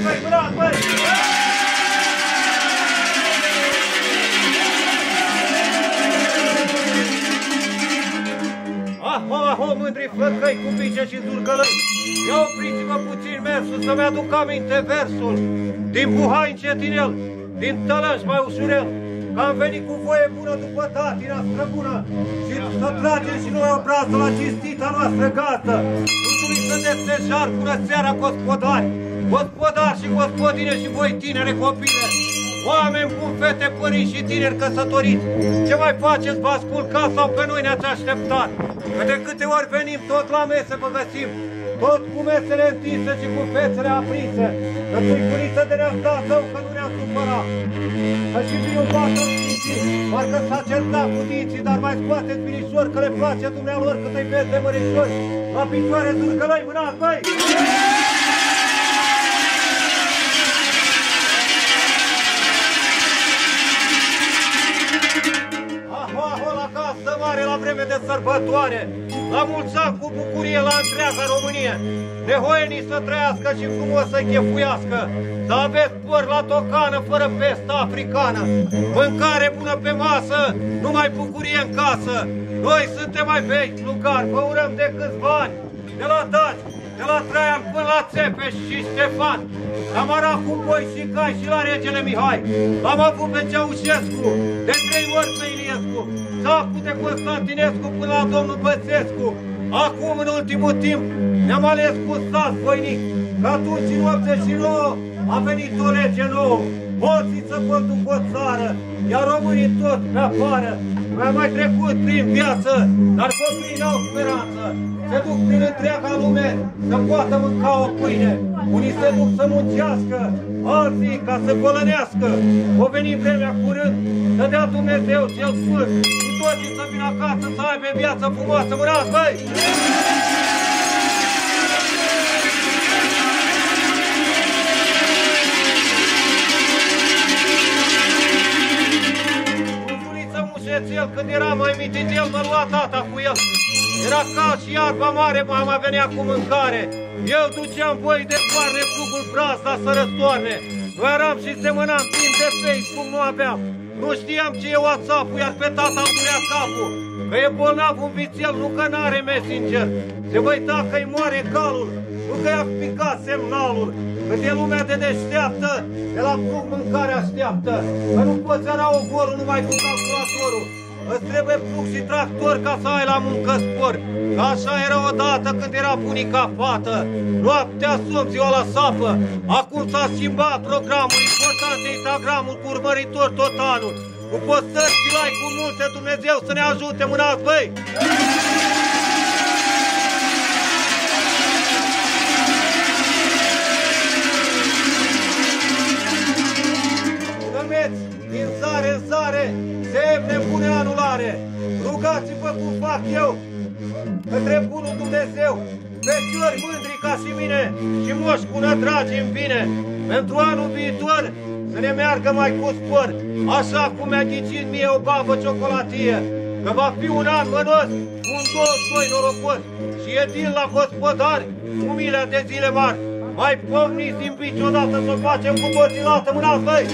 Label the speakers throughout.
Speaker 1: începem, măi, flăcăi, mânați, măi! Aho, aho, mândri flăcăi cu bice și zurcălăi! Ia opriți-vă puțin mersul să-mi aduc aminte versul din Buhai încetinel, din Tălăș mai ușurel, că am venit cu voie bună după tatina străbună și să tragem și noi obrazul la cinstita noastră gata. Tuturui sunteți dejar, bună seara, gospodari, gospodari și gospodine și voi tinere copile, oameni buni, fete, părinți și tineri căsătoriți, ce mai faceți, vă ascultați sau pe noi ne-ați așteptat? Că de câte ori venim tot la mese vă găsim, tot cu mesele întinse și cu fețele aprinse, că puicuriță de ne-ați dat rău că nu ne-ați supărat. Că și vinul bată dinții, parcă s-a certat cu dinții, dar mai scoateți binișor că le place dumnealor cât îi vezi de mărișori. La picioare zurcălăi, mânați, băi! Sărbătoare, la mulți ani cu bucurie la întreaga Românie. Nehoienii să trăiască și frumos să chefuiască, să aveți păr la tocană fără pesta africană, mâncare bună pe masă, numai bucurie în casă. Noi suntem mai vechi, lugari, vă urăm de câțiva ani, de la Daci, de la Traian până la Țepeș și Ștefan. Am arat cu boi și cai și la regele Mihai. L-am avut pe Ceaușescu, de trei ori pe Iliescu, Țacu de Constantinescu până la domnul Bățescu. Acum, în ultimul timp, ne-am ales cu sas voinic, că atunci, în 89, a venit o lege nouă. Hoții să conduc o țară, iar românii tot pe afară. Noi am mai trecut prin viață, dar copiii n-au speranță. Se duc prin întreaga lume să poată mânca o pâine. Unii se duc să muncească, alții ca să colănească. O veni vremea curând, să dea Dumnezeu cel Sfânt, cu toții să vină acasă să aibă viață frumoasă. Mânați, băi! Cuțuliță mușețel, când era mai mititel, mă lua tata cu el. Era ca și iarba mare, mama venea cu mâncare. Eu duceam voi de coarne, plugul brazda să răstoarne. Noi eram și semănam plin de fei, cum nu aveam. Nu știam ce e whatsapp iar pe tata îmi durea capul. Că e bolnav un vițel, nu că n-are messenger. Se vă uita că-i moare calul, nu că i-a picat semnalul. Cât e lumea de deșteaptă, de la plug mâncare așteaptă. Că nu poți ara o golul numai cu calculatorul. Îți trebuie plug și tractor ca să ai la muncă spor. Că așa era odată când era bunica fată. Noaptea somn, ziua la sapă. Acum s-a schimbat programul, important e Instagramul cu urmăritor tot anul. Cu postări și like-uri multe, Dumnezeu să ne ajute, mânați, băi! Bună dragi în bine, pentru anul viitor să ne meargă mai cu spor, așa cum mi-a ghicit mie o babă ciocolatie, că va fi un an mănos, un 22 norocos și e din la gospodari, umilea de zile mari. Mai pomniți din bici odată să o facem cu toții la altă mâna, băi!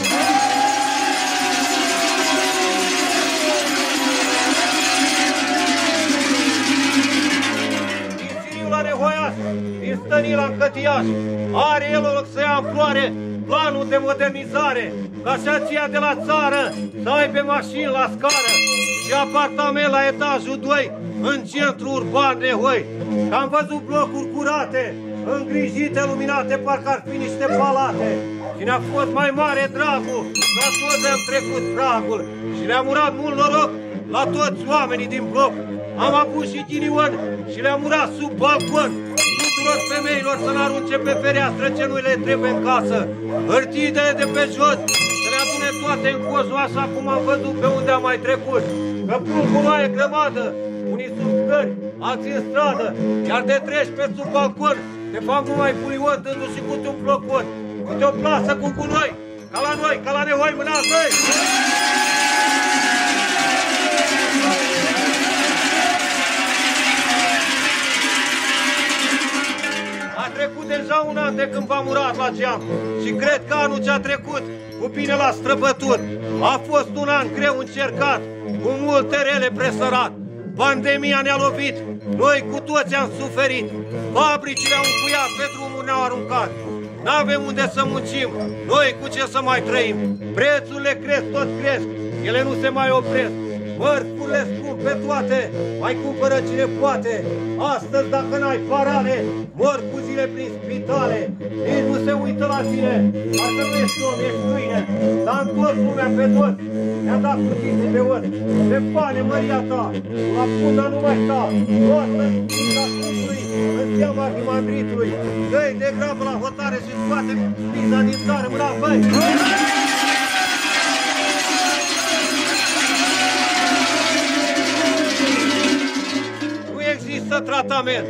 Speaker 1: Din Stănila în Cătiaș. Are el o loc să ia în floare planul de modernizare, ca și aceea de la țară să aibă mașini la scară și apartament la etajul 2 în centru urban Nehoi. Că am văzut blocuri curate, îngrijite, luminate, parcă ar fi niște palate. Și ne-a fost mai mare dragul, la toți am trecut pragul și le-am urat mult noroc la toți oamenii din bloc. Am avut și ghinion și le-am urat sub balcon tuturor femeilor să ne arunce pe fereastră ce nu le trebuie în casă. Hârtiile de pe jos să le adune toate în cozul așa cum am văzut pe unde am mai trecut. Că plugul nu e grămadă, unii sunt scări, alții în stradă, iar de treci pe sub balcon, te fac numai puiot dându-și cu un plocot. Câte o plasă cu gunoi, ca la noi, ca la nevoi, mâna, băi! Un an de când v-am urat la geam și cred că anul ce a trecut cu bine la străbătut. A fost un an greu încercat, cu multe rele presărat. Pandemia ne-a lovit, noi cu toți am suferit. Fabricile au încuiat, pe drumuri ne-au aruncat. N-avem unde să muncim, noi cu ce să mai trăim. Prețurile cresc, tot cresc, ele nu se mai opresc. Mărfurile scumpe toate, mai cumpără cine poate. Astăzi, dacă n-ai parale, mor cu zile prin spitale. Nici nu se uită la tine, dacă nu ești om, ești mâine. S-a întors lumea pe toți, ne-a dat cu tine pe ori. Pe bane, măria ta, la funda nu mai sta. Toată spita cumpului, în seama arhimandritului. Dă-i de grabă la hotare și scoate spiza din țară, mâna, băi! Tratament,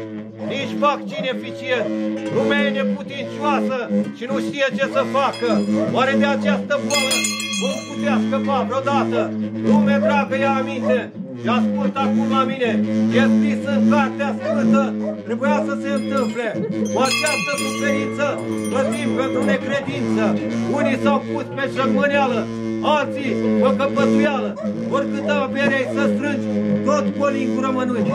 Speaker 1: nici vaccin eficient. Lumea e neputincioasă și nu știe ce să facă. Oare de această boală vom putea scăpa vreodată? Lume dragă, ia aminte și ascultă acum la mine. E scris în Cartea Sfântă, trebuia să se întâmple. Cu această suferință plătim pentru necredință. Unii s-au pus pe șămâneală, alții pe căpătuială, oricât berei să strângi, tot cu o lingură mănânci.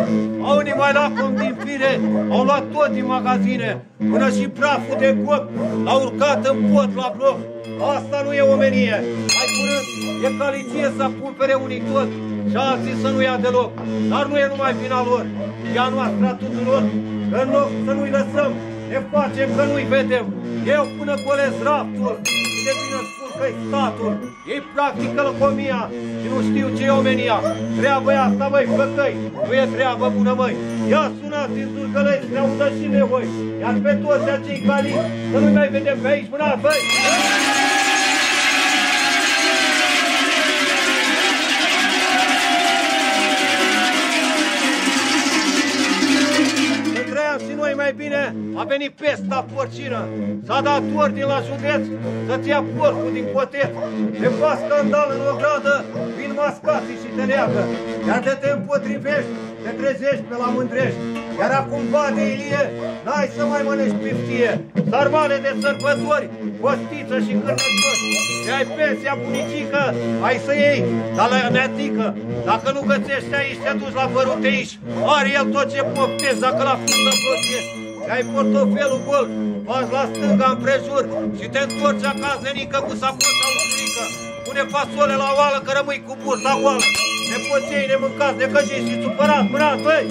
Speaker 1: Au unii mai lacom din fire, au luat tot din magazine, până și praful de cop l-au urcat în pot la bloc. Asta nu e omenie. Mai curând e caliție să cumpere unii tot și alții să nu ia deloc. Dar nu e numai vina lor, e a noastră a tuturor. În loc să nu-i lăsăm, ne facem că nu-i vedem. Eu până colez raptul, de bine spun că statul, ei practică lăcomia și nu știu ce e omenia. Treabă e asta, măi, flăcăi, nu e treabă bună, măi. Ia sunați în zurgălăi să ne audă și nevoi, iar pe toți acei cali să nu mai vedem pe aici, mâna, băi! A venit pesta porcină. S-a dat ordin la județ să-ți ia porcul din potet. Te fac scandal în o gradă, vin mascații și te leagă. Iar de te împotrivești, te trezești pe la mândrești. Iar acum bade Ilie, n-ai să mai mănânci piftie. Sarmale de sărbători, postiță și cârnători. Și ai pensia bunicică, ai să iei, dar la neatică. Dacă nu găsești aici, te duci la văruteiș. Are el tot ce poftezi, dacă la fundă plătești ai portofelul gol, faci la stânga împrejur și te întorci acasă, nenică cu sacoța ușurică. Pune fasole la oală că rămâi cu bursa goală. Nepoței, nemâncați, necăjiți și supărat, mânați, băi!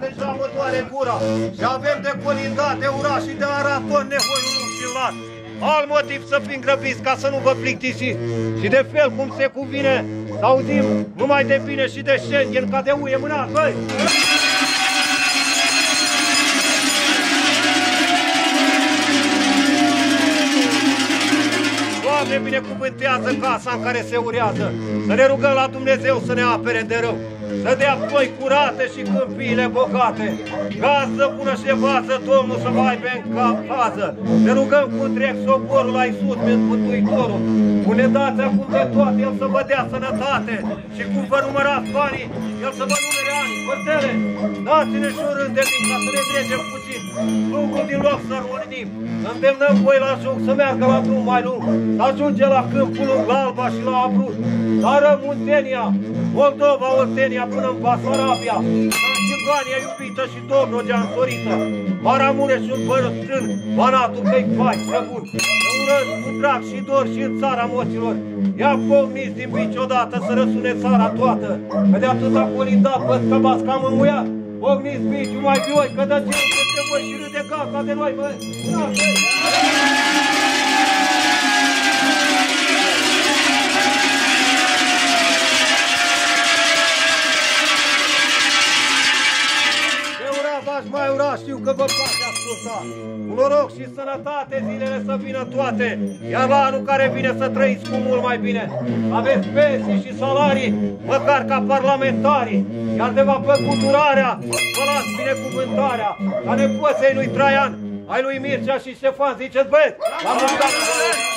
Speaker 1: deja mă doare gura Și avem de colindat, de ura și de araton nevoie un și lat Alt motiv să fim grăbiți ca să nu vă plictisiți. Și de fel cum se cuvine să auzim numai de bine și de Schengen ca de uie mâna, băi! Doamne, binecuvântează casa în care se urează, să ne rugăm la Dumnezeu să ne apere de rău să dea ploi curate și câmpiile bogate. Gază bună și vază, Domnul să vă aibă în cap fază. Ne rugăm cu întreg soborul la Iisus, Mântuitorul. Cu ne dați acum de toate, El să vă dea sănătate. Și cum vă numărați banii, El să vă numere ani. Costele, dați-ne și un rând de timp ca să ne trecem puțin. Lungul din loc să runim. Îndemnăm voi la joc să meargă la drum mai lung. Să ajunge la câmpul lung, la Alba și la Abrut. Dar Muntenia, Moldova, Oltenia, până în Basarabia, Transilvania iubită și Dobrogea însorită, Maramureșul bătrân, Banatul că-i fai, străbun, urăt cu drag și dor și în țara moților, ia pomniți din bici odată să răsune țara toată, că de atâta colindat văd că bați cam înmuiat, Ogniți biciu mai vioi, că de ce peste voi și râde caca de noi, băi! V-aș mai ura, știu că vă place asculta. Cu noroc și sănătate zilele să vină toate, iar la anul care vine să trăiți cu mult mai bine. Aveți pensii și salarii, măcar ca parlamentarii, iar de va plăcu durarea, vă las binecuvântarea, ca nepoței lui Traian, ai lui Mircea și Ștefan, ziceți băieți, la mulți